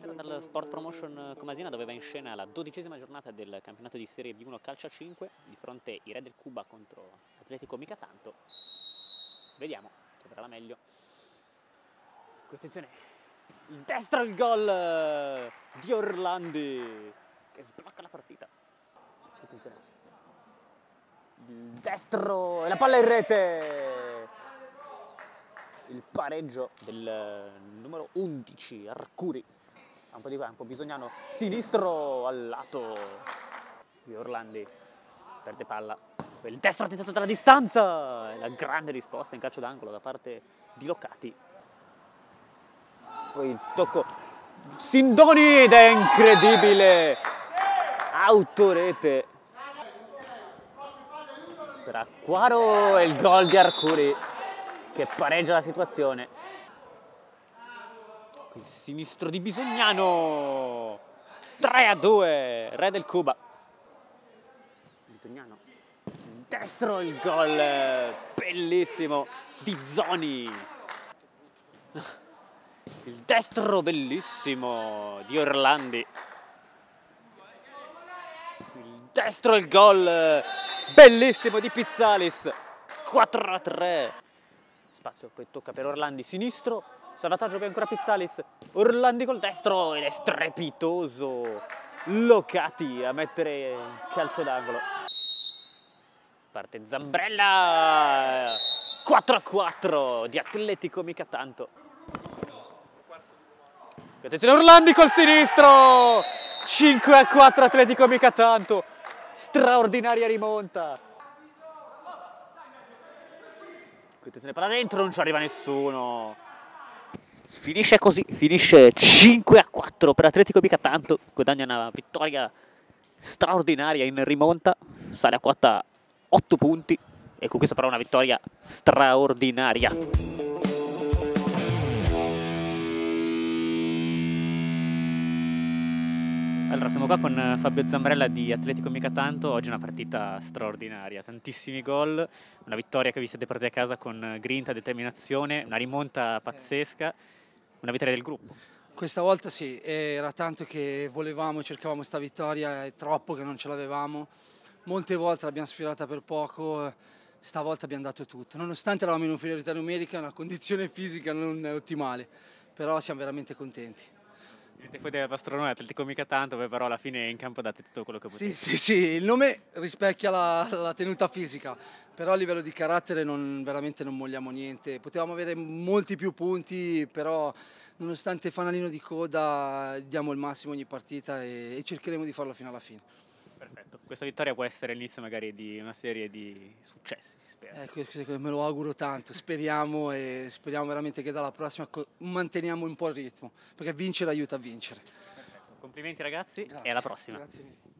Dal Sport Promotion Comasina dove va in scena la dodicesima giornata del campionato di Serie B1 Calcio a 5 di fronte i Re del Cuba contro Atletico Mica Tanto. Vediamo avrà la meglio. Attenzione, il destro il gol eh, di Orlandi che sblocca la partita. Attenzione. Il destro e la palla in rete il pareggio del numero 11 Arcuri ha un po' di campo bisognano sinistro al lato di Orlandi. Perde palla. Il destro ha tentato dalla distanza. La grande risposta in calcio d'angolo da parte di Locati. Poi il tocco Sindoni ed è incredibile. Autorete. Per Acquaro e il gol di Arcuri che pareggia la situazione. Il sinistro di Bisognano. 3 a 2, re del Cuba. Bisognano. Destro il gol bellissimo di Zoni. Il destro bellissimo di Orlandi. Il destro il gol bellissimo di Pizzalis. 4 a 3 spazio, poi tocca per Orlandi sinistro, salvataggio per ancora Pizzalis, Orlandi col destro ed è strepitoso, Locati a mettere calcio d'angolo. Parte Zambrella, 4 a 4 di Atletico mica tanto. Attenzione Orlandi col sinistro, 5 a 4 Atletico mica tanto, straordinaria rimonta. Attenzione palla dentro, non ci arriva nessuno. Finisce così, finisce 5 a 4 per Atletico mica tanto, guadagna una vittoria straordinaria in rimonta, sale a quota 8 punti e con questo però una vittoria straordinaria. Allora, siamo qua con Fabio Zambrella di Atletico Mica Tanto, oggi è una partita straordinaria, tantissimi gol, una vittoria che vi siete portati a casa con grinta, determinazione, una rimonta pazzesca, una vittoria del gruppo. Questa volta sì, era tanto che volevamo, cercavamo questa vittoria, è troppo che non ce l'avevamo, molte volte l'abbiamo sfilata per poco, stavolta abbiamo dato tutto, nonostante eravamo in inferiorità numerica, una condizione fisica non ottimale, però siamo veramente contenti. Niente fuori dal vostro nome, Atletico mica tanto, però alla fine in campo date tutto quello che potete. Sì, sì, sì, il nome rispecchia la, la tenuta fisica, però a livello di carattere non, veramente non molliamo niente. Potevamo avere molti più punti, però nonostante fanalino di coda diamo il massimo ogni partita e, e cercheremo di farlo fino alla fine. Perfetto, questa vittoria può essere l'inizio magari di una serie di successi, si spera. Eh, me lo auguro tanto, speriamo e speriamo veramente che dalla prossima manteniamo un po' il ritmo, perché vincere aiuta a vincere. Perfetto. Complimenti ragazzi Grazie. e alla prossima. Grazie.